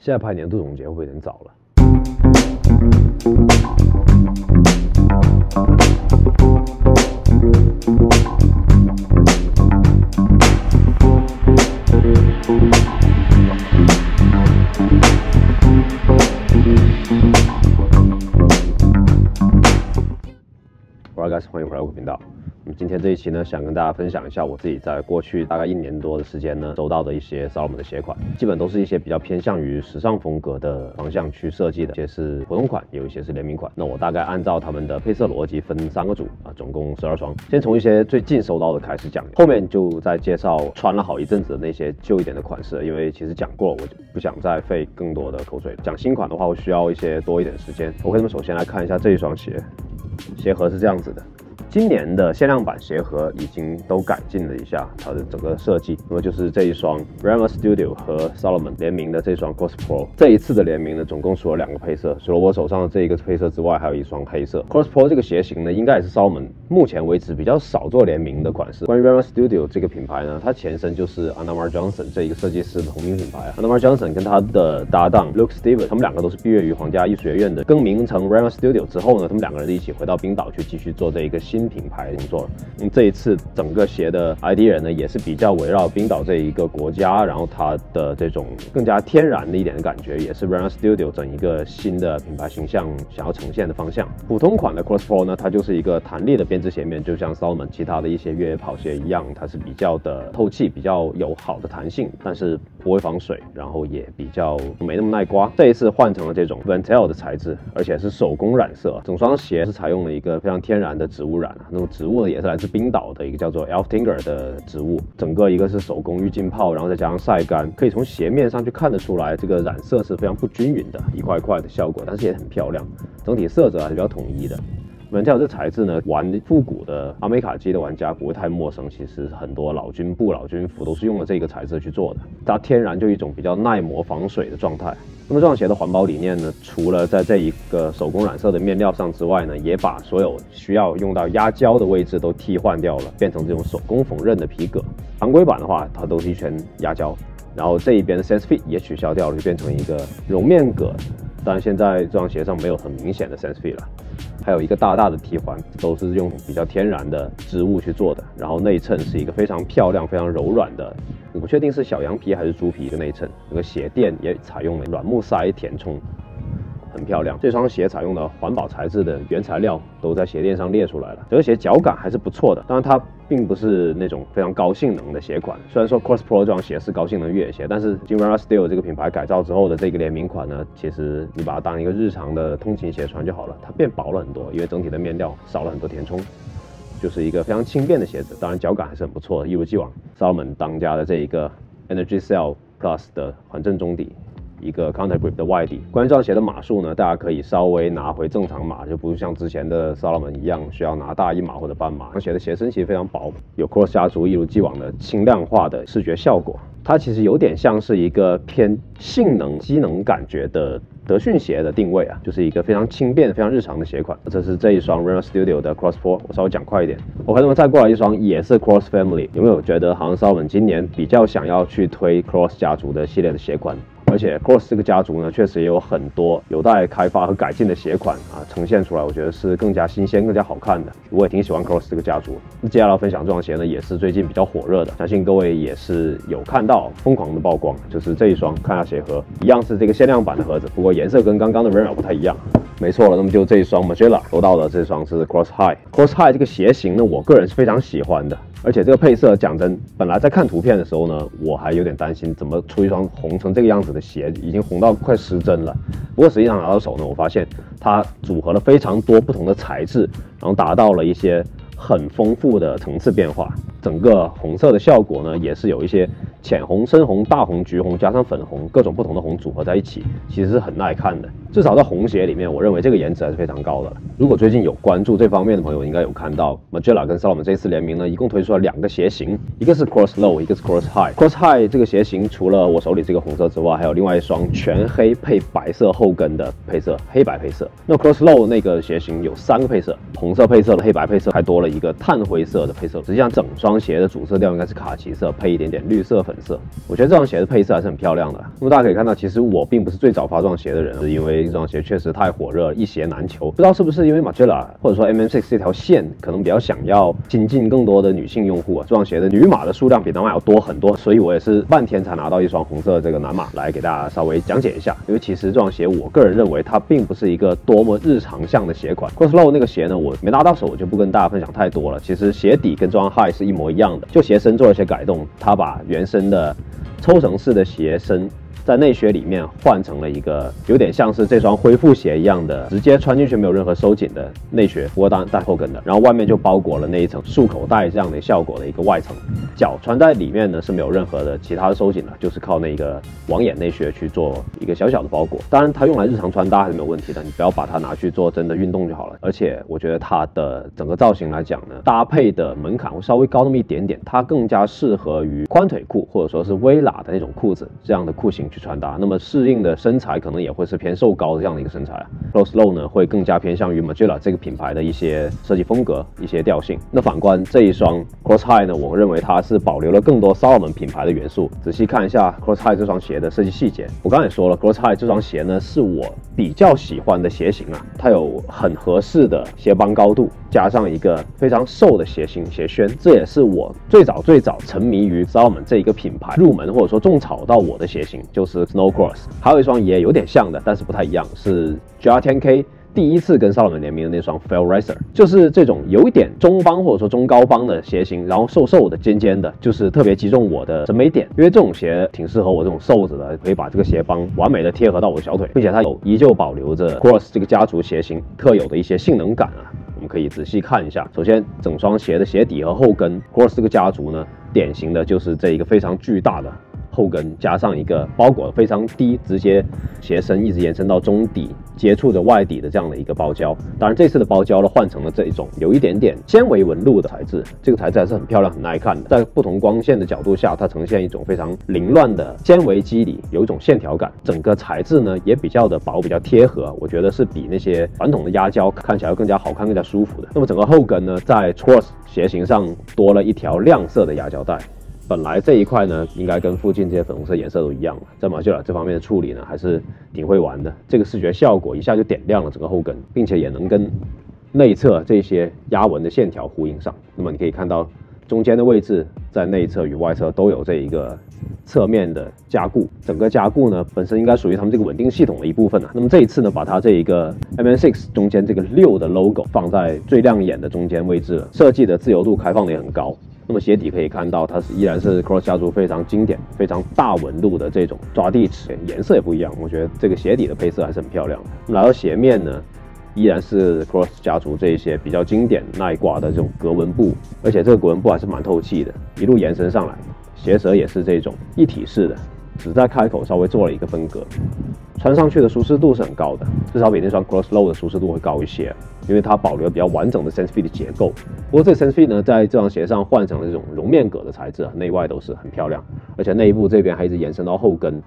现在拍年度总结会不会有点早了？今天这一期呢，想跟大家分享一下我自己在过去大概一年多的时间呢，收到的一些 Salomon 的鞋款，基本都是一些比较偏向于时尚风格的方向去设计的，一些是普通款，有一些是联名款。那我大概按照他们的配色逻辑分三个组啊，总共十二双。先从一些最近收到的开始讲，后面就再介绍穿了好一阵子的那些旧一点的款式，因为其实讲过，我就不想再费更多的口水。讲新款的话，我需要一些多一点时间。OK，那么首先来看一下这一双鞋，鞋盒是这样子的。今年的限量版鞋盒已经都改进了一下它的整个设计，那么就是这一双 Rama Studio 和 Solomon 联名的这双 Cross Pro。这一次的联名呢，总共出了两个配色，除了我手上的这一个配色之外，还有一双黑色。Cross Pro 这个鞋型呢，应该也是 Solomon 目前为止比较少做联名的款式。关于 Rama Studio 这个品牌呢，它前身就是 Anamar Johnson 这一个设计师的同名品牌。Anamar Johnson 跟他的搭档 Luke Steven，他们两个都是毕业于皇家艺术学院的。更名成 Rama Studio 之后呢，他们两个人一起回到冰岛去继续做这一个新新品牌工作。嗯，这一次整个鞋的 idea 呢，也是比较围绕冰岛这一个国家，然后它的这种更加天然的一点的感觉，也是 Run Studio 整一个新的品牌形象想要呈现的方向。普通款的 Cross Pro 呢，它就是一个弹力的编织鞋面，就像 Salomon 其他的一些越野跑鞋一样，它是比较的透气，比较有好的弹性，但是不会防水，然后也比较没那么耐刮。这一次换成了这种 Ventel 的材质，而且是手工染色，整双鞋是采用了一个非常天然的植物染，那种植物呢也是来自冰岛的一个叫做 Elftinger 的植物，整个一个是手工预浸泡，然后再加上晒干，可以从鞋面上去看得出来，这个染色是非常不均匀的，一块一块的效果，但是也很漂亮，整体色泽还是比较统一的。门跳这材质呢，玩复古的阿美卡机的玩家不会太陌生。其实很多老军布、老军服都是用了这个材质去做的，它天然就一种比较耐磨、防水的状态。那么这双鞋的环保理念呢，除了在这一个手工染色的面料上之外呢，也把所有需要用到压胶的位置都替换掉了，变成这种手工缝纫的皮革。常规版的话，它都是一圈压胶，然后这一边的 Sense Fit 也取消掉了，就变成一个绒面革。但现在这双鞋上没有很明显的 Sense Fit 了。还有一个大大的提环，都是用比较天然的织物去做的。然后内衬是一个非常漂亮、非常柔软的，我不确定是小羊皮还是猪皮的内衬。那个鞋垫也采用了软木塞填充，很漂亮。这双鞋采用的环保材质的原材料都在鞋垫上列出来了。这个鞋脚感还是不错的，当然它。并不是那种非常高性能的鞋款，虽然说 Cross Pro 这双鞋是高性能越野鞋，但是经 Rama Steel 这个品牌改造之后的这个联名款呢，其实你把它当一个日常的通勤鞋穿就好了，它变薄了很多，因为整体的面料少了很多填充，就是一个非常轻便的鞋子，当然脚感还是很不错的，一如既往，Salmon 当家的这一个 Energy Cell Plus 的缓震中底。一个 Counter Grip 的外底，关于这双鞋的码数呢，大家可以稍微拿回正常码，就不是像之前的 Salomon 一样需要拿大一码或者半码。这双鞋的鞋身其实非常薄，有 Cross 家族一如既往的轻量化的视觉效果。它其实有点像是一个偏性能机能感觉的德训鞋的定位啊，就是一个非常轻便、非常日常的鞋款。这是这一双 Rama Studio 的 Cross Four，我稍微讲快一点。OK，那么再过来一双也是 Cross Family，有没有觉得好像 Salomon 今年比较想要去推 Cross 家族的系列的鞋款？而且 Cross 这个家族呢，确实也有很多有待开发和改进的鞋款啊，呈现出来，我觉得是更加新鲜、更加好看的。我也挺喜欢 Cross 这个家族。那接下来分享这双鞋呢，也是最近比较火热的，相信各位也是有看到疯狂的曝光，就是这一双，看下鞋盒，一样是这个限量版的盒子，不过颜色跟刚刚的 Rama 不太一样。没错了，那么就这一双 Magella 收到的这双是 Cross High。Cross High 这个鞋型呢，我个人是非常喜欢的。而且这个配色，讲真，本来在看图片的时候呢，我还有点担心，怎么出一双红成这个样子的鞋，已经红到快失真了。不过实际上拿到手呢，我发现它组合了非常多不同的材质，然后达到了一些很丰富的层次变化。整个红色的效果呢，也是有一些浅红、深红、大红、橘红，加上粉红，各种不同的红组合在一起，其实是很耐看的。至少在红鞋里面，我认为这个颜值还是非常高的。如果最近有关注这方面的朋友，应该有看到 Magella 跟 Salomon 这次联名呢，一共推出了两个鞋型，一个是 Cross Low，一个是 Cross High。Cross High 这个鞋型除了我手里这个红色之外，还有另外一双全黑配白色后跟的配色，黑白配色。那 Cross Low 那个鞋型有三个配色，红色配色的黑白配色，还多了一个碳灰色的配色。实际上整双鞋的主色调应该是卡其色，配一点点绿色、粉色。我觉得这双鞋的配色还是很漂亮的。那么大家可以看到，其实我并不是最早发这双鞋的人，是因为这双鞋确实太火热，一鞋难求。不知道是不是因为 Magella 或者说 MM6 这条线可能比较想要亲近更多的女性用户啊，这双鞋的女码的数量比男码要多很多，所以我也是半天才拿到一双红色的这个男码来给大家稍微讲解一下。因为其实这双鞋，我个人认为它并不是一个多么日常向的鞋款。Crosslow 那个鞋呢，我没拿到手，我就不跟大家分享太太多了。其实鞋底跟这双 High 是一模一样的，就鞋身做了一些改动，它把原生的抽绳式的鞋身。在内靴里面换成了一个有点像是这双恢复鞋一样的，直接穿进去没有任何收紧的内靴，不过当带后跟的，然后外面就包裹了那一层束口袋这样的效果的一个外层。脚穿在里面呢是没有任何的其他的收紧的，就是靠那个网眼内靴去做一个小小的包裹。当然它用来日常穿搭还是没有问题的，你不要把它拿去做真的运动就好了。而且我觉得它的整个造型来讲呢，搭配的门槛会稍微高那么一点点，它更加适合于宽腿裤或者说是微喇的那种裤子这样的裤型。去穿搭，那么适应的身材可能也会是偏瘦高的这样的一个身材啊。Close Low 呢会更加偏向于 Magella 这个品牌的一些设计风格、一些调性。那反观这一双 Cross High 呢，我认为它是保留了更多 Salomon 品牌的元素。仔细看一下 Cross High 这双鞋的设计细节，我刚才也说了，Cross High 这双鞋呢是我比较喜欢的鞋型啊，它有很合适的鞋帮高度，加上一个非常瘦的鞋型鞋楦，这也是我最早最早沉迷于 Salomon 这一个品牌入门或者说种草到我的鞋型。就就是 Snow Cross，还有一双也有点像的，但是不太一样，是 GR10K 第一次跟少老们联名的那双 f e l Racer，就是这种有一点中帮或者说中高帮的鞋型，然后瘦瘦的、尖尖的，就是特别击中我的审美点，因为这种鞋挺适合我这种瘦子的，可以把这个鞋帮完美的贴合到我的小腿，并且它有依旧保留着 Cross 这个家族鞋型特有的一些性能感啊，我们可以仔细看一下。首先，整双鞋的鞋底和后跟，Cross 这个家族呢，典型的就是这一个非常巨大的。后跟加上一个包裹非常低，直接鞋身一直延伸到中底，接触着外底的这样的一个包胶。当然这次的包胶呢换成了这一种有一点点纤维纹路的材质，这个材质还是很漂亮、很耐看的。在不同光线的角度下，它呈现一种非常凌乱的纤维肌理，有一种线条感。整个材质呢也比较的薄，比较贴合，我觉得是比那些传统的压胶看起来要更加好看、更加舒服的。那么整个后跟呢，在 Cross 鞋型上多了一条亮色的压胶带。本来这一块呢，应该跟附近这些粉红色颜色都一样在马修尔这方面的处理呢，还是挺会玩的。这个视觉效果一下就点亮了整个后跟，并且也能跟内侧这些压纹的线条呼应上。那么你可以看到中间的位置，在内侧与外侧都有这一个侧面的加固。整个加固呢，本身应该属于他们这个稳定系统的一部分啊。那么这一次呢，把它这一个 MN6 中间这个六的 logo 放在最亮眼的中间位置了，设计的自由度开放的也很高。那么鞋底可以看到，它是依然是 Cross 家族非常经典、非常大纹路的这种抓地齿，颜色也不一样。我觉得这个鞋底的配色还是很漂亮的。那么来到鞋面呢，依然是 Cross 家族这一些比较经典耐刮的这种格纹布，而且这个格纹布还是蛮透气的，一路延伸上来，鞋舌也是这种一体式的，只在开口稍微做了一个分隔。穿上去的舒适度是很高的，至少比那双 Cross Low 的舒适度会高一些，因为它保留了比较完整的 Sense Fit 的结构。不过这 Sense Fit 呢，在这双鞋上换成了这种绒面革的材质，内外都是很漂亮，而且内部这边还一直延伸到后跟，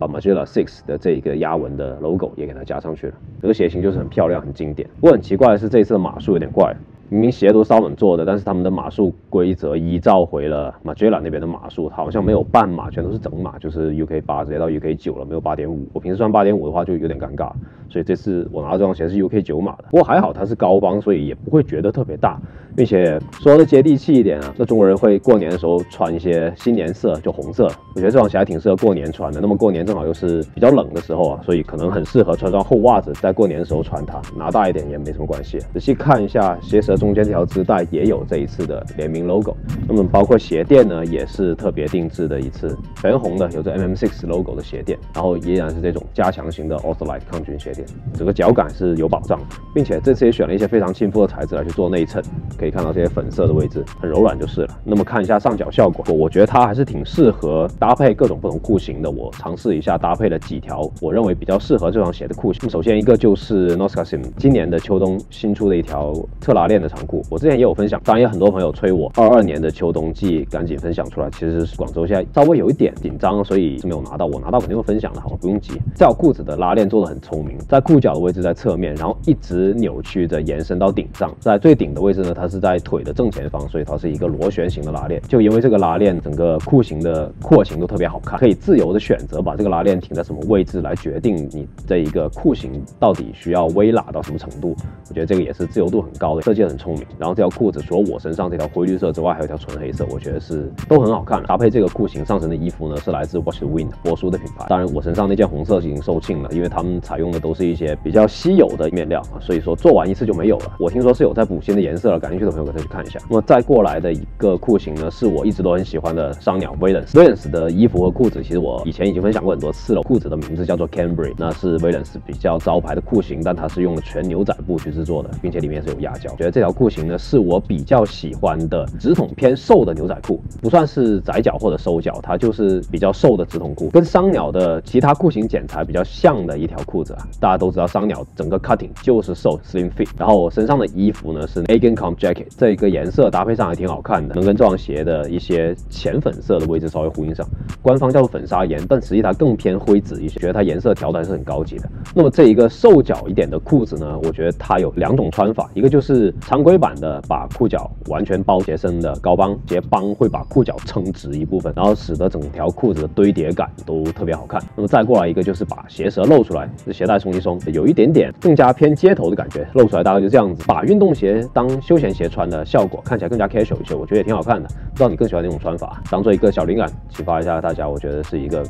把 Magella Six 的这一个压纹的 logo 也给它加上去了。这个鞋型就是很漂亮、很经典。不过很奇怪的是，这一次的码数有点怪。明明鞋都是烧冷做的，但是他们的码数规则依照回了 m a g e l a 那边的码数，好像没有半码，全都是整码，就是 UK 八直接到 UK 九了，没有八点五。我平时穿八点五的话就有点尴尬，所以这次我拿这双鞋是 UK 九码的。不过还好它是高帮，所以也不会觉得特别大，并且说的接地气一点啊，那中国人会过年的时候穿一些新年色，就红色，我觉得这双鞋还挺适合过年穿的。那么过年正好又是比较冷的时候啊，所以可能很适合穿双厚袜子，在过年的时候穿它，拿大一点也没什么关系。仔细看一下鞋舌。中间这条织带也有这一次的联名 logo，那么包括鞋垫呢，也是特别定制的一次全红的，有着 MM6 logo 的鞋垫，然后依然是这种加强型的 Ortholite 抗菌鞋垫，整个脚感是有保障，并且这次也选了一些非常亲肤的材质来去做内衬，可以看到这些粉色的位置很柔软就是了。那么看一下上脚效果，我觉得它还是挺适合搭配各种不同裤型的。我尝试一下搭配了几条我认为比较适合这双鞋的裤型。首先一个就是 Noskasim 今年的秋冬新出的一条特拉链的。长裤，我之前也有分享，当然也很多朋友催我二二年的秋冬季赶紧分享出来。其实是广州现在稍微有一点紧张，所以是没有拿到。我拿到肯定会分享的，好吗？不用急。这条裤子的拉链做的很聪明，在裤脚的位置在侧面，然后一直扭曲着延伸到顶上，在最顶的位置呢，它是在腿的正前方，所以它是一个螺旋形的拉链。就因为这个拉链，整个裤型的廓形都特别好看，可以自由的选择把这个拉链停在什么位置来决定你这一个裤型到底需要微喇到什么程度。我觉得这个也是自由度很高的，设计很聪明。然后这条裤子除了我身上这条灰绿色之外，还有一条纯黑色，我觉得是都很好看。搭配这个裤型上身的衣服呢，是来自 Watch the Wind 波叔的品牌。当然我身上那件红色已经售罄了，因为他们采用的都是一些比较稀有的面料啊，所以说做完一次就没有了。我听说是有在补新的颜色了，感兴趣的朋友可以去看一下。那么再过来的一个裤型呢，是我一直都很喜欢的商鸟 Valence。Valence 的衣服和裤子，其实我以前已经分享过很多次了。裤子的名字叫做 Cambry，那是 Valence 比较招牌的裤型，但它是用了全牛仔布去制作的，并且里面是有压胶。觉得这条裤型呢，是我比较喜欢的直筒偏瘦的牛仔裤，不算是窄脚或者收脚，它就是比较瘦的直筒裤，跟商鸟的其他裤型剪裁比较像的一条裤子啊。大家都知道商鸟整个 cutting 就是瘦 slim fit，然后我身上的衣服呢是 Agancomb jacket，这一个颜色搭配上还挺好看的，能跟这双鞋的一些浅粉色的位置稍微呼应上。官方叫做粉砂岩，但实际它更偏灰紫一些，觉得它颜色调的还是很高级的。那么这一个瘦脚一点的裤子呢，我觉得它有两种穿法，一个就是常规版的把裤脚完全包鞋身的高帮，鞋帮会把裤脚撑直一部分，然后使得整条裤子的堆叠感都特别好看。那么再过来一个就是把鞋舌露出来，这鞋带松一松，有一点点更加偏街头的感觉，露出来大概就这样子，把运动鞋当休闲鞋穿的效果看起来更加 casual 一些，我觉得也挺好看的。不知道你更喜欢哪种穿法？当做一个小灵感，启发一下大家，我觉得是一个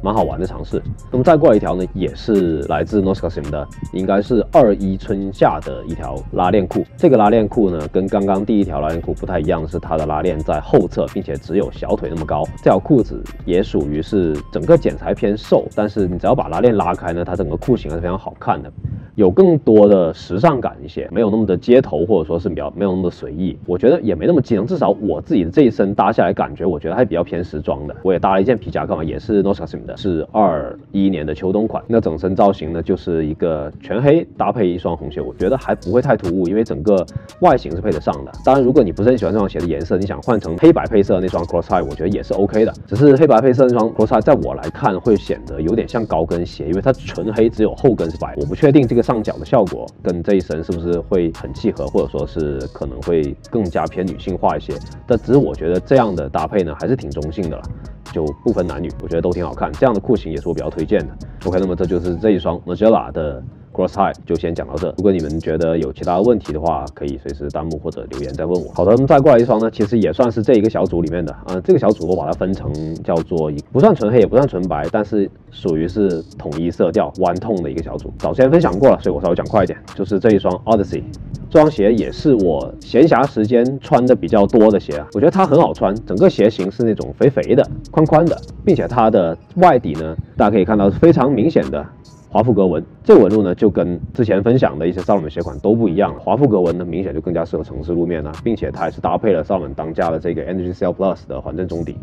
蛮好玩的尝试。那么再过来一条呢，也是来自 n o s k a s i m 的，应该是二一春夏的一条拉链裤。这个拉拉链裤呢，跟刚刚第一条拉链裤不太一样，是它的拉链在后侧，并且只有小腿那么高。这条裤子也属于是整个剪裁偏瘦，但是你只要把拉链拉开呢，它整个裤型还是非常好看的。有更多的时尚感一些，没有那么的街头，或者说是比较没有那么的随意。我觉得也没那么机能，至少我自己的这一身搭下来，感觉我觉得还比较偏时装的。我也搭了一件皮夹克嘛，也是 n o s k a s i m 的，是二一年的秋冬款。那整身造型呢，就是一个全黑搭配一双红鞋，我觉得还不会太突兀，因为整个外形是配得上的。当然，如果你不是很喜欢这双鞋的颜色，你想换成黑白配色那双 Cross High，我觉得也是 OK 的。只是黑白配色那双 Cross High，在我来看会显得有点像高跟鞋，因为它纯黑，只有后跟是白。我不确定这个上脚的效果。跟这一身是不是会很契合，或者说是可能会更加偏女性化一些？但只是我觉得这样的搭配呢，还是挺中性的了，就不分男女，我觉得都挺好看。这样的裤型也是我比较推荐的。OK，那么这就是这一双 Magella 的。Cross High 就先讲到这。如果你们觉得有其他问题的话，可以随时弹幕或者留言再问我。好的，那么再过来一双呢，其实也算是这一个小组里面的啊。这个小组我把它分成叫做一不算纯黑也不算纯白，但是属于是统一色调 One Tone 的一个小组。早先分享过了，所以我稍微讲快一点。就是这一双 Odyssey，这双鞋也是我闲暇时间穿的比较多的鞋啊。我觉得它很好穿，整个鞋型是那种肥肥的、宽宽的，并且它的外底呢，大家可以看到是非常明显的。华富格纹这个纹路呢，就跟之前分享的一些萨洛门鞋款都不一样了。华富格纹呢，明显就更加适合城市路面啊，并且它还是搭配了萨洛门当家的这个 Energy Cell Plus 的缓震中底，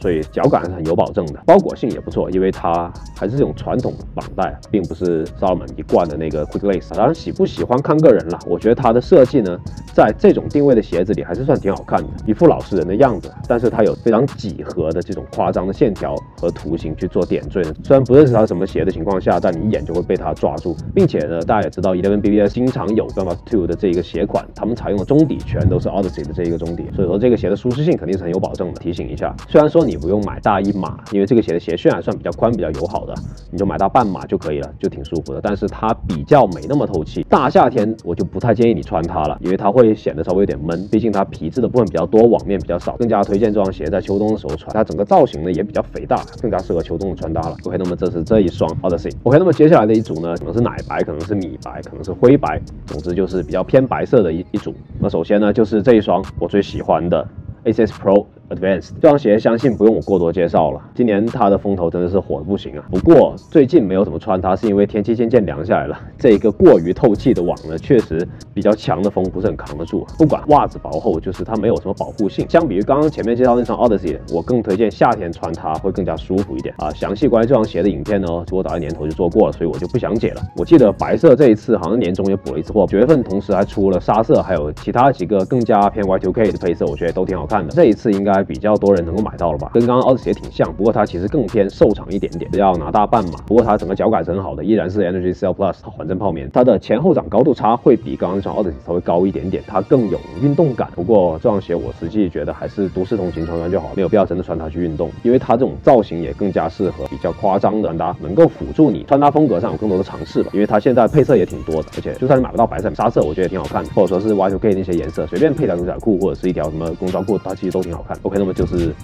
所以脚感是很有保证的，包裹性也不错，因为它还是这种传统绑带，并不是萨洛门一贯的那个 Quick Lace。当然喜不喜欢看个人了，我觉得它的设计呢，在这种定位的鞋子里还是算挺好看的，一副老实人的样子。但是它有非常几何的这种夸张的线条和图形去做点缀。虽然不认识它是什么鞋的情况下，但你。眼就会被它抓住，并且呢，大家也知道，Eleven BBS 经常有 b a m a Two 的这一个鞋款，他们采用的中底全都是 Odyssey 的这一个中底，所以说这个鞋的舒适性肯定是很有保证的。提醒一下，虽然说你不用买大一码，因为这个鞋的鞋楦还算比较宽、比较友好的，你就买大半码就可以了，就挺舒服的。但是它比较没那么透气，大夏天我就不太建议你穿它了，因为它会显得稍微有点闷，毕竟它皮质的部分比较多，网面比较少。更加推荐这双鞋在秋冬的时候穿，它整个造型呢也比较肥大，更加适合秋冬的穿搭了。OK，那么这是这一双 Odyssey。OK，那么接下来的一组呢？可能是奶白，可能是米白，可能是灰白，总之就是比较偏白色的一一组。那首先呢，就是这一双我最喜欢的 ASS Pro。Advanced 这双鞋相信不用我过多介绍了，今年它的风头真的是火的不行啊。不过最近没有怎么穿它，是因为天气渐渐凉下来了。这一个过于透气的网呢，确实比较强的风不是很扛得住。不管袜子薄厚，就是它没有什么保护性。相比于刚刚前面介绍那双 Odyssey，我更推荐夏天穿它会更加舒服一点啊。详细关于这双鞋的影片呢，我早在年头就做过了，所以我就不详解了。我记得白色这一次好像年终也补了一次货，九月份同时还出了沙色，还有其他几个更加偏 Y2K 的配色，我觉得都挺好看的。这一次应该。比较多人能够买到了吧？跟刚刚奥特鞋挺像，不过它其实更偏瘦长一点点，要拿大半码。不过它整个脚感是很好的，依然是 Energy Cell Plus 缓震泡棉。它的前后掌高度差会比刚刚那双奥特鞋稍微高一点点，它更有运动感。不过这双鞋我实际觉得还是都市通勤穿穿就好，没有必要真的穿它去运动，因为它这种造型也更加适合比较夸张的穿搭，能够辅助你穿搭风格上有更多的尝试吧。因为它现在配色也挺多的，而且就算你买不到白色，沙色我觉得也挺好看的，或者说是 Y2K 那些颜色，随便配条牛仔裤或者是一条什么工装裤，它其实都挺好看。OK，那么就是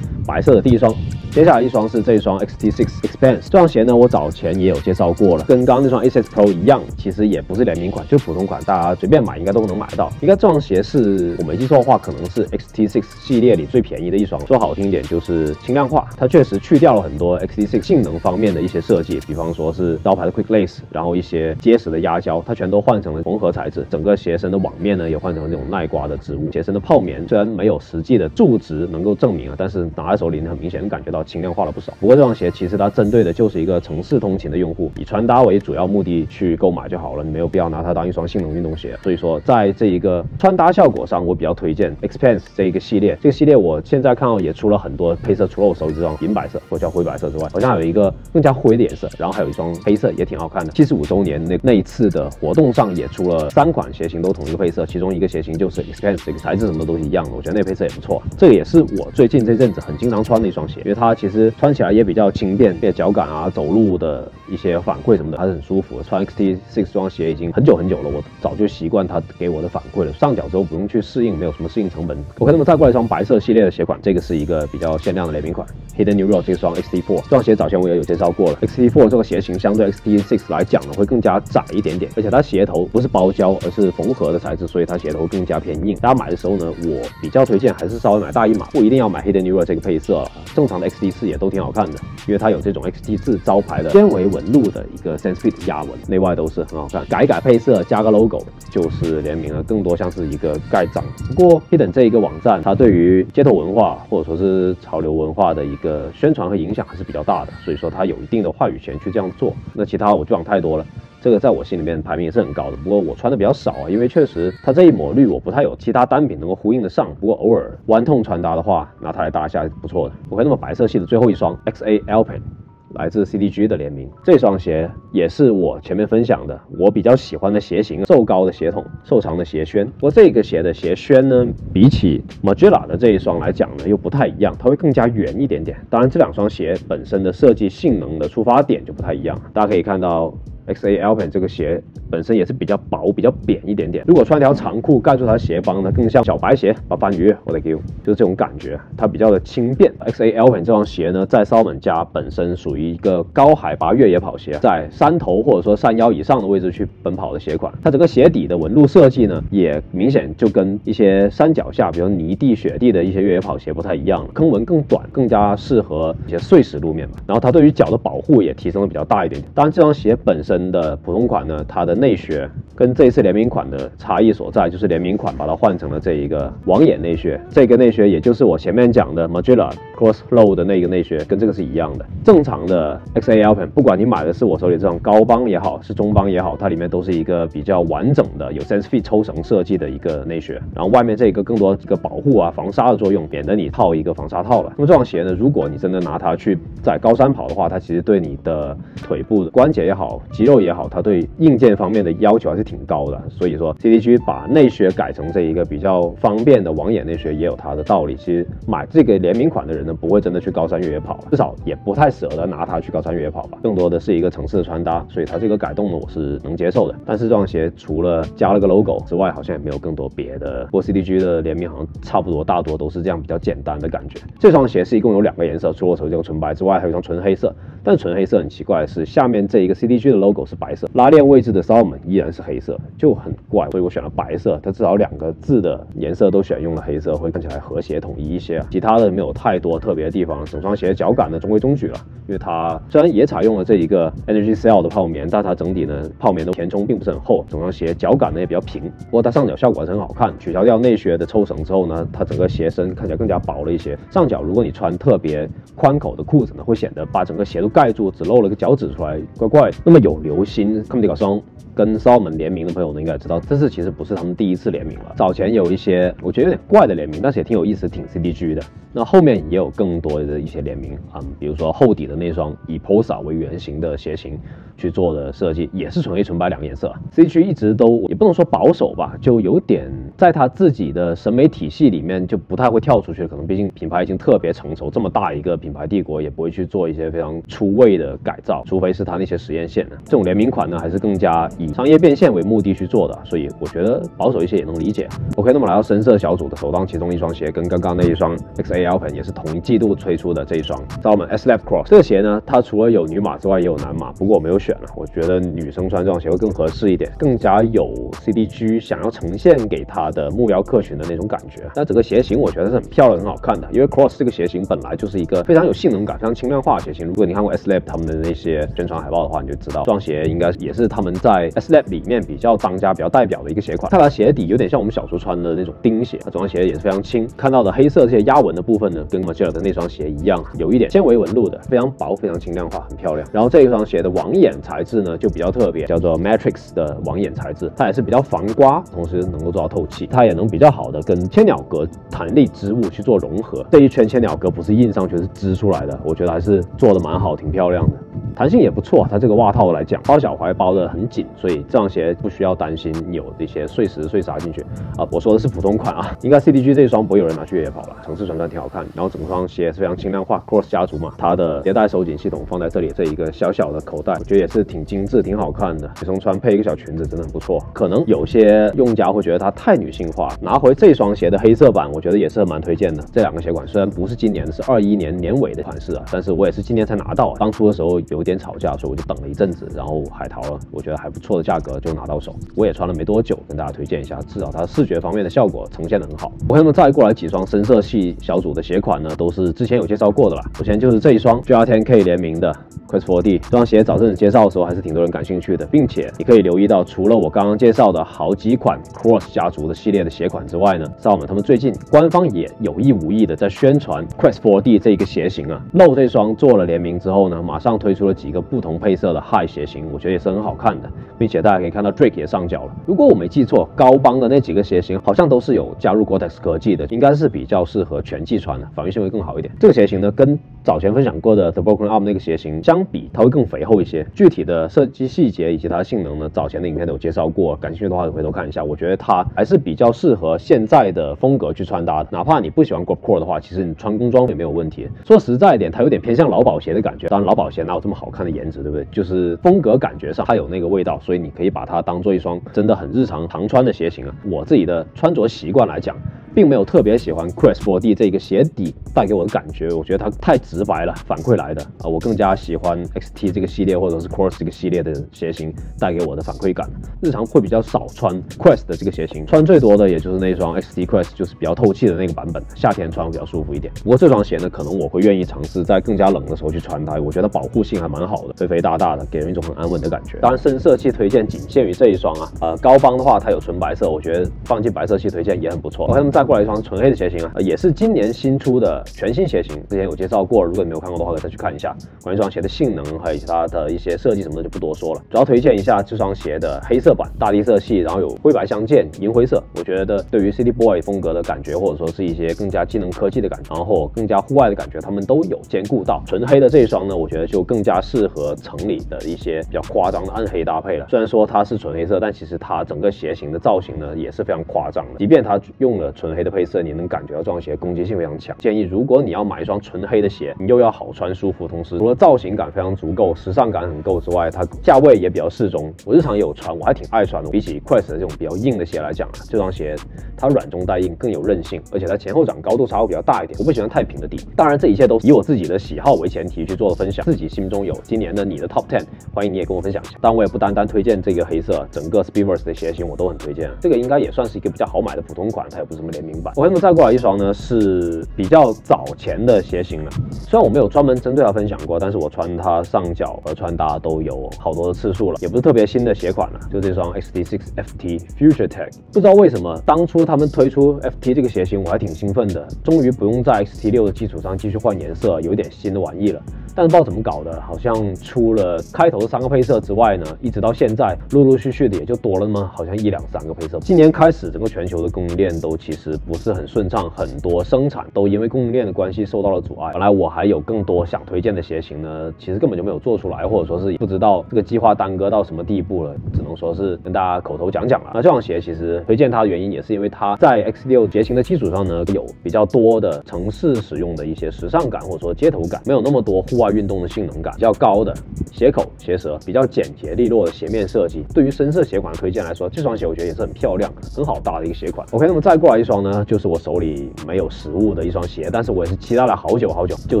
白色的第一双，接下来一双是这一双 XT6 Expanse 这双鞋呢，我早前也有介绍过了，跟刚刚那双 a s Pro 一样，其实也不是联名款，就普通款，大家随便买应该都能买到。应该这双鞋是我没记错的话，可能是 XT6 系列里最便宜的一双。说好听一点就是轻量化，它确实去掉了很多 XT6 性能方面的一些设计，比方说是招牌的 Quick Lace，然后一些结实的压胶，它全都换成了缝合材质。整个鞋身的网面呢，也换成了这种耐刮的织物。鞋身的泡棉虽然没有实际的柱值能够证明啊，但是拿在手里很明显感觉到轻量化了不少。不过这双鞋其实它针对的就是一个城市通勤的用户，以穿搭为主要目的去购买就好了，你没有必要拿它当一双性能运动鞋。所以说，在这一个穿搭效果上，我比较推荐 Expanse 这一个系列。这个系列我现在看到也出了很多配色，除了我手里这双银白色或叫灰白色之外，好像还有一个更加灰的颜色，然后还有一双黑色也挺好看的。七十五周年那那一次的活动上也出了三款鞋型都同一个配色，其中一个鞋型就是 Expanse 这个材质什么都是一样的，我觉得那配色也不错。这个也是我最近这阵子很经常穿的一双鞋，因为它其实穿起来也比较轻便，且脚感啊、走路的一些反馈什么的还是很舒服。穿 XT6 这双鞋已经很久很久了，我早就习惯它给我的反馈了。上脚之后不用去适应，没有什么适应成本。OK，那么再过来一双白色系列的鞋款，这个是一个比较限量的联名款，Hidden New Road 这双 XT4 这双鞋早前我也有介绍过了。XT4 这个鞋型相对 XT6 来讲呢，会更加窄一点点，而且它鞋头不是包胶，而是缝合的材质，所以它鞋头更加偏硬。大家买的时候呢，我比较推荐还是稍微买大一码，不一定要买 Hidden New Road 这个配色。正常的 XT4 也都挺好看的，因为它有这种 XT4 招牌的纤维纹路的一个 Sensefit 压纹，内外都是很好看。改改配色，加个 logo 就是联名了，更多像是一个盖章。不过 Hidden 这一个网站，它对于街头文化或者说是潮流文化的一个宣传和影响还是比较大的，所以说它有一定的话语权去这样做。那其他我就讲太多了。这个在我心里面排名也是很高的，不过我穿的比较少啊，因为确实它这一抹绿我不太有其他单品能够呼应得上。不过偶尔弯痛穿搭的话，拿它来搭一下不错的。OK，那么白色系的最后一双 XA Alpine，来自 CDG 的联名，这双鞋也是我前面分享的我比较喜欢的鞋型，瘦高的鞋筒，瘦长的鞋楦。不过这个鞋的鞋楦呢，比起 Magilla 的这一双来讲呢，又不太一样，它会更加圆一点点。当然，这两双鞋本身的设计性能的出发点就不太一样，大家可以看到。XA Alpine 这个鞋本身也是比较薄、比较扁一点点。如果穿条长裤盖住它鞋帮呢，更像小白鞋。把斑鱼，我的 Q，就是这种感觉，它比较的轻便。X A L P 这双鞋呢，在骚门家本身属于一个高海拔越野跑鞋，在山头或者说山腰以上的位置去奔跑的鞋款。它整个鞋底的纹路设计呢，也明显就跟一些山脚下，比如泥地、雪地的一些越野跑鞋不太一样，坑纹更短，更加适合一些碎石路面嘛。然后它对于脚的保护也提升的比较大一点点。当然，这双鞋本身。的普通款呢，它的内内靴跟这一次联名款的差异所在，就是联名款把它换成了这一个网眼内靴。这个内靴也就是我前面讲的 m a g i l a Cross Flow 的那个内靴，跟这个是一样的。正常的 XAL Pen 不管你买的是我手里这种高帮也好，是中帮也好，它里面都是一个比较完整的有 Sensefit 抽绳设计的一个内靴，然后外面这个更多一个保护啊、防沙的作用，免得你套一个防沙套了。那么这双鞋呢，如果你真的拿它去在高山跑的话，它其实对你的腿部的关节也好、肌肉也好，它对硬件方面面的要求还是挺高的。所以说，CDG 把内靴改成这一个比较方便的网眼内靴，也有它的道理。其实买这个联名款的人呢，不会真的去高山越野跑，至少也不太舍得拿它去高山越野跑吧。更多的是一个城市的穿搭，所以它这个改动呢，我是能接受的。但是这双鞋除了加了个 logo 之外，好像也没有更多别的。不过 CDG 的联名好像差不多，大多都是这样比较简单的感觉。这双鞋是一共有两个颜色，除了手这个纯白之外，还有一双纯黑色。但纯黑色很奇怪的是，下面这一个 CDG 的 logo 是白色，拉链位置的骚门依然是黑色，就很怪。所以我选了白色，它至少两个字的颜色都选用了黑色，会看起来和谐统一一些。其他的没有太多特别的地方，整双鞋脚感呢中规中矩了。因为它虽然也采用了这一个 Energy Cell 的泡棉，但它整体呢泡棉的填充并不是很厚，整双鞋脚感呢也比较平。不过它上脚效果还是很好看，取消掉内靴的抽绳之后呢，它整个鞋身看起来更加薄了一些。上脚如果你穿特别宽口的裤子呢，会显得把整个鞋都盖住，只露了个脚趾出来，怪怪的。那么有流星 c o m e d y 双跟骚们联名的朋友呢，应该知道这次其实不是他们第一次联名了。早前有一些我觉得有点怪的联名，但是也挺有意思，挺 CDG 的。那后面也有更多的一些联名啊，比如说厚底的那双以 Posa 为原型的鞋型去做的设计，也是纯黑纯白两个颜色。CDG 一直都也不能说保守吧，就有点在他自己的审美体系里面就不太会跳出去，可能毕竟品牌已经特别成熟，这么大一个品牌帝国也不会去做一些非常出位的改造，除非是他那些实验线的这种联名款呢，还是更加以商业变现为目的去做的，所以我觉得保守一些也能理解。OK，那么来到深色小组的首当其冲一双鞋，跟刚刚那一双 XAL Pen 也是同一季度推出的这一双，在我们 S Lab Cross 这个鞋呢，它除了有女码之外，也有男码，不过我没有选了，我觉得女生穿这双鞋会更合适一点，更加有 CDG 想要呈现给它的目标客群的那种感觉。那整个鞋型我觉得是很漂亮、很好看的，因为 Cross 这个鞋型本来就是一个非常有性能感、非常轻量化的鞋型。如果你看过 S Lab 他们的那些宣传海报的话，你就知道这双鞋应该也是他们在 S Lab 里面比较当家、比较代表的一个鞋款。看它鞋底有点像我们小时候穿的那种钉鞋，那这双鞋也是非常轻。看到的黑色这些压纹的部分呢，跟 m a g i l 的那双鞋一样，有一点纤维纹路的，非常薄、非常轻量化，很漂亮。然后这一双鞋的网眼材质呢就比较特别，叫做 Matrix 的网眼材质，它也是比较防刮，同时能够做到透气，它也能比较好的跟千鸟格弹力织物去做融合。这一圈千鸟格不是印上去，是织出来的，我觉得还是做的蛮好，挺漂亮的。弹性也不错，它这个袜套来讲，包脚踝包的很紧，所以这双鞋不需要担心有这些碎石碎沙进去啊。我说的是普通款啊，应该 CDG 这一双不会有人拿去越野跑了，城市穿穿挺好看。然后整双鞋是非常轻量化，Cross 家族嘛，它的鞋带收紧系统放在这里这一个小小的口袋，我觉得也是挺精致、挺好看的。女生穿配一个小裙子真的很不错。可能有些用家会觉得它太女性化，拿回这双鞋的黑色版，我觉得也是蛮推荐的。这两个鞋款虽然不是今年，是二一年年尾的款式啊，但是我也是今年才拿到，当初的时候有点吵架，所以我就等了一阵子，然后海淘了，我觉得还不错的价格就拿到手。我也穿了没多久，跟大家推荐一下，至少它视觉方面的效果呈现的很好。我后面再过来几双深色系小组的鞋款呢，都是之前有介绍过的啦。首先就是这一双 GR10K 联名的 Quest 4D 这双鞋，早阵子介绍的时候还是挺多人感兴趣的，并且你可以留意到，除了我刚刚介绍的好几款 Cross 家族的系列的鞋款之外呢，在我们他们最近官方也有意无意的在宣传 Quest 4D 这一个鞋型啊。露这双做了联名之后呢，马上推出了几个不同配色的 High 鞋型，我觉得也是很好看的，并且大家可以看到 Drake 也上脚了。如果我没记错，高帮的那几个鞋型好像都是有加入 Gore-Tex 科技的，应该是比较适合全季穿的，防御性会更好一点。这个鞋型呢，跟早前分享过的 The Broken Arm 那个鞋型相比，它会更肥厚一些。具体的设计细节以及它的性能呢，早前的影片都有介绍过，感兴趣的话回头看一下。我觉得它还是比较适合现在的风格去穿搭的，哪怕你不喜欢 Grip Core 的话，其实你穿工装也没有问题。说实在一点，它有点偏向劳保鞋的感觉。当然，劳保鞋哪有这么好看的颜值，对不对？就是风格感觉上它有那个味道，所以你可以把它当做一双真的很日常常穿的鞋型啊。我自己的穿着习惯来讲。并没有特别喜欢 Quest 4D 这个鞋底带给我的感觉，我觉得它太直白了，反馈来的啊，我更加喜欢 XT 这个系列或者是 Cross 这个系列的鞋型带给我的反馈感。日常会比较少穿 Quest 的这个鞋型，穿最多的也就是那双 XT Quest，就是比较透气的那个版本，夏天穿比较舒服一点。不过这双鞋呢，可能我会愿意尝试在更加冷的时候去穿它，我觉得保护性还蛮好的，肥肥大大的，给人一种很安稳的感觉。当然深色系推荐仅限于这一双啊，呃高帮的话它有纯白色，我觉得放进白色系推荐也很不错。我们再过来一双纯黑的鞋型啊，也是今年新出的全新鞋型，之前有介绍过，如果你没有看过的话，可以再去看一下。关于这双鞋的性能还有其他的一些设计什么的就不多说了，主要推荐一下这双鞋的黑色版，大地色系，然后有灰白相间，银灰色，我觉得对于 City Boy 风格的感觉，或者说是一些更加技能科技的感觉，然后更加户外的感觉，他们都有兼顾到。纯黑的这一双呢，我觉得就更加适合城里的一些比较夸张的暗黑搭配了。虽然说它是纯黑色，但其实它整个鞋型的造型呢也是非常夸张的。即便它用了纯黑的配色，你能感觉到这双鞋攻击性非常强。建议如果你要买一双纯黑的鞋，你又要好穿舒服，同时除了造型感非常足够、时尚感很够之外，它价位也比较适中。我日常也有穿，我还挺爱穿的。比起 Quest 这种比较硬的鞋来讲啊，这双鞋它软中带硬，更有韧性，而且它前后掌高度差会比较大一点。我不喜欢太平的底。当然，这一切都以我自己的喜好为前提去做的分享。自己心中有今年的你的 Top Ten，欢迎你也跟我分享一下。但，我也不单单推荐这个黑色，整个 Speedverse 的鞋型我都很推荐。这个应该也算是一个比较好买的普通款，它也不是什么联名版。我那么再过来一双呢，是比较早前的鞋型了。虽然我没有专门针对它分享过，但是我穿它上脚和穿搭都有好多的次数了，也不是特别新的鞋款了，就这双 XT6 FT Future Tech。不知道为什么当初他们推出 FT 这个鞋型，我还挺兴奋的，终于不用在 XT6 的基础上继续换颜色，有点新的玩意了。但是不知道怎么搞的，好像出了开头三个配色之外呢，一直到现在陆陆续续的也就多了那么好像一两三个配色。今年开始，整个全球的供应链都其实不是很顺畅，很多生产都因为供应链的关系受到了阻碍。本来我还有更多想推荐的鞋型呢，其实根本就没有做出来，或者说是不知道这个计划耽搁到什么地步了，只能说是跟大家口头讲讲了。那这双鞋其实推荐它的原因也是因为它在 X6 鞋型的基础上呢，有比较多的城市使用的一些时尚感，或者说街头感，没有那么多户外运动的性能感，比较高的鞋口、鞋舌，比较简洁利落的鞋面设计。对于深色鞋款推荐来说，这双鞋我觉得也是很漂亮、很好搭的一个鞋款。OK，那么再过来一双呢，就是我手里没有实物的一双鞋，但是我也是期待了好久好久，就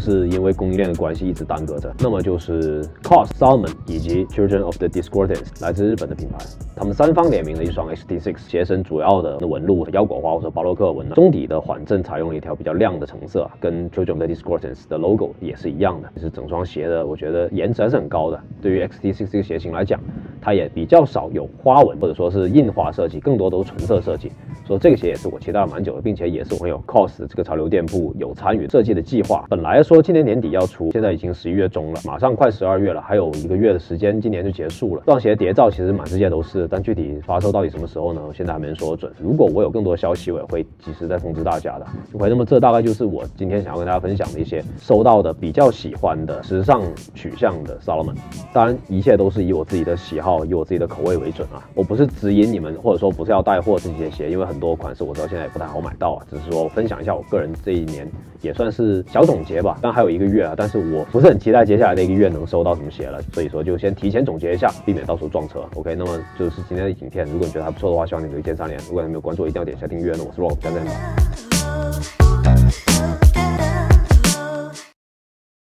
是因为供应链的关系一直耽搁着。那么就是 COS Salmon 以及 Children of the Discordance 来自日本的品牌，他们三方联名的一双 XT6 鞋身，主要的纹路腰果花或者巴洛克纹，中底的缓震采用了一条比较亮的橙色，跟 Children of the Discordance 的 logo 也是一样的。就是整双鞋的，我觉得颜值还是很高的。对于 XT6 这个鞋型来讲，它也比较少有花纹或者说是印花设计，更多都是纯色设计。所以这个鞋也是我期待了蛮久的，并且也是我们有 COS 这个潮流店铺有参与设计的计划。本来说今年年底要出，现在已经十一月中了，马上快十二月了，还有一个月的时间，今年就结束了。这双鞋谍照其实满世界都是，但具体发售到底什么时候呢？现在还没说准。如果我有更多消息，我也会及时再通知大家的。OK，那么这大概就是我今天想要跟大家分享的一些收到的比较喜欢的时尚取向的 Salomon。当然，一切都是以我自己的喜好、以我自己的口味为准啊。我不是指引你们，或者说不是要带货这些鞋，因为很多款式我知道现在也不太好买到啊。只是说分享一下我个人这一年也算是小总结吧。当还有一个月啊，但是我不是很期待接下来的一个月能收到什么鞋了，所以说就先提前总结一下，避免到时候撞车。OK，那么就是今天的影片，如果你觉得还不错的话，希望你留一键三连。如果你没有关注，一定要点一下订阅。那我是 Rob，再见。